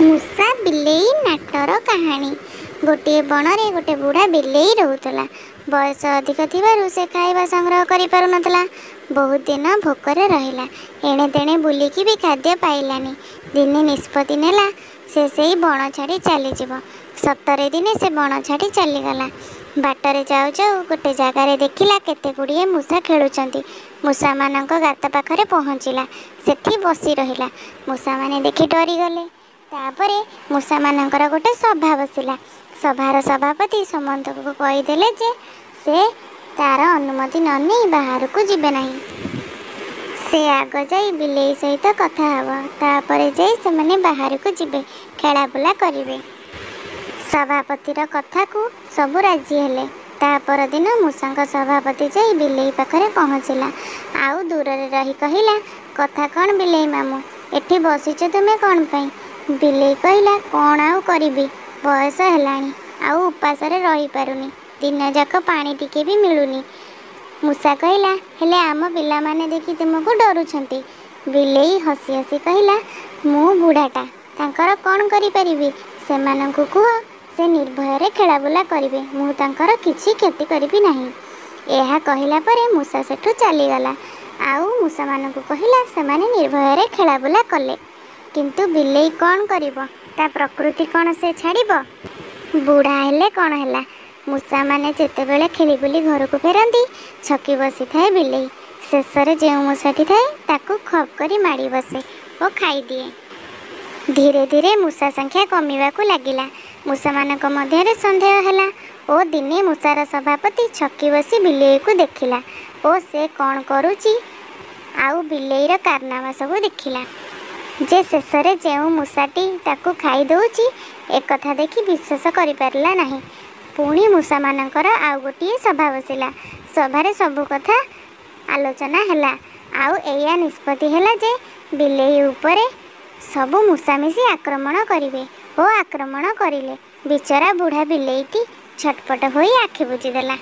ମୂଷା ବିଲେଇ ନାଟର କାହାଣୀ ଗୋଟିଏ ବଣରେ ଗୋଟେ ବୁଢ଼ା ବିଲେଇ ରହୁଥିଲା। ବୟସ ଅଧିକ ଥିବାରୁ ସେ ଖାଇବା ସଂଗ୍ରହ କରିପାରୁନଥିଲା। ବହୁତ ଦିନ ଭୋକରେ ରହିଲା। ଏଣେ ତେଣେ ବୁଲିକି ବି ଖାଦ୍ୟ ପାଇଲାନି। ଦିନେ ନିଷ୍ପତ୍ତି ନେଲା ସେ ସେଇ ବଣ ଛାଡ଼ି ଚାଲିଯିବ। ସତରେ ଦିନେ ସେ ବଣ ଛାଡ଼ି ଚାଲିଗଲା। ବାଟରେ ଯାଉ ଯାଉ ଗୋଟେ ଜାଗାରେ ଦେଖିଲା କେତେଗୁଡ଼ିଏ ମୂଷା ଖେଳୁଛନ୍ତି। ମୂଷାମାନଙ୍କ ଗାତ ପାଖରେ ପହଞ୍ଚିଲା। ସେଠି ବସି ରହିଲା। ମୂଷାମାନେ ଦେଖି ଡରିଗଲେ। ତାପରେ ମୂଷାମାନଙ୍କର ଗୋଟେ ସଭା ବସିଲା। ସଭାର ସଭାପତି ସମସ୍ତଙ୍କୁ କହିଦେଲେ ଯେ ସେ ତା'ର ଅନୁମତି ନ ନେଇ ବାହାରକୁ ଯିବେ ନାହିଁ। ସେ ଆଗ ଯାଇ ବିଲେଇ ସହିତ କଥା ହେବ। ତା'ପରେ ଯାଇ ସେମାନେ ବାହାରକୁ ଯିବେ, ଖେଳାବୁଲା କରିବେ। ସଭାପତିର କଥାକୁ ସବୁ ରାଜି ହେଲେ। ତା' ପରଦିନ ମୂଷାଙ୍କ ସଭାପତି ଯାଇ ବିଲେଇ ପାଖରେ ପହଞ୍ଚିଲା। ଆଉ ଦୂରରେ ରହି କହିଲା, କଥା କ'ଣ ବିଲେଇ ମାମୁଁ, ଏଠି ବସିଛ ତୁମେ କ'ଣ ପାଇଁ? ବିଲେଇ କହିଲା, କ'ଣ ଆଉ କରିବି, ବୟସ ହେଲାଣି, ଆଉ ଉପାସରେ ରହିପାରୁନି। ଦିନଯାକ ପାଣି ଟିକେ ବି ମିଳୁନି। ମୂଷା କହିଲା, ହେଲେ ଆମ ପିଲାମାନେ ଦେଖି ତୁମକୁ ଡରୁଛନ୍ତି। ବିଲେଇ ହସି ହସି କହିଲା, ମୁଁ ବୁଢ଼ାଟା, ତାଙ୍କର କ'ଣ କରିପାରିବି? ସେମାନଙ୍କୁ କୁହ ସେ ନିର୍ଭୟରେ ଖେଳାବୁଲା କରିବେ। ମୁଁ ତାଙ୍କର କିଛି କ୍ଷତି କରିବି ନାହିଁ। ଏହା କହିଲା ପରେ ମୂଷା ସେଠୁ ଚାଲିଗଲା। ଆଉ ମୂଷାମାନଙ୍କୁ କହିଲା ସେମାନେ ନିର୍ଭୟରେ ଖେଳାବୁଲା କଲେ। କିନ୍ତୁ ବିଲେଇ କ'ଣ କରିବ? ତା' ପ୍ରକୃତି କ'ଣ ସେ ଛାଡ଼ିବ? ବୁଢ଼ା ହେଲେ କ'ଣ ହେଲା? ମୂଷାମାନେ ଯେତେବେଳେ ଖେଳିବୁଲି ଘରକୁ ଫେରନ୍ତି, ଛକି ବସିଥାଏ ବିଲେଇ। ଶେଷରେ ଯେଉଁ ମୂଷାଟି ଥାଏ ତାକୁ ଖପ୍ କରି ମାଡ଼ି ବସେ ଓ ଖାଇଦିଏ। ଧୀରେ ଧୀରେ ମୂଷା ସଂଖ୍ୟା କମିବାକୁ ଲାଗିଲା। ମୂଷାମାନଙ୍କ ମଧ୍ୟରେ ସନ୍ଦେହ ହେଲା ଓ ଦିନେ ମୂଷାର ସଭାପତି ଛକି ବସି ବିଲେଇକୁ ଦେଖିଲା ଓ ସେ କ'ଣ କରୁଛି ଆଉ ବିଲେଇର କାରନାମା ସବୁ ଦେଖିଲା। ଯେ ଶେଷରେ ଯେଉଁ ମୂଷାଟି ତାକୁ ଖାଇ ଦେଉଛି, ଏକଥା ଦେଖି ବିଶ୍ୱାସ କରିପାରିଲା ନାହିଁ। ପୁଣି ମୂଷାମାନଙ୍କର ଆଉ ଗୋଟିଏ ସଭା ବସିଲା। ସଭାରେ ସବୁ କଥା ଆଲୋଚନା ହେଲା। ଆଉ ଏଇଆ ନିଷ୍ପତ୍ତି ହେଲା ଯେ ବିଲେଇ ଉପରେ ସବୁ ମୂଷା ମିଶି ଆକ୍ରମଣ କରିବେ ଓ ଆକ୍ରମଣ କରିଲେ ବିଚରା ବୁଢ଼ା ବିଲେଇଟି ଛଟପଟ ହୋଇ ଆଖି ବୁଜିଦେଲା।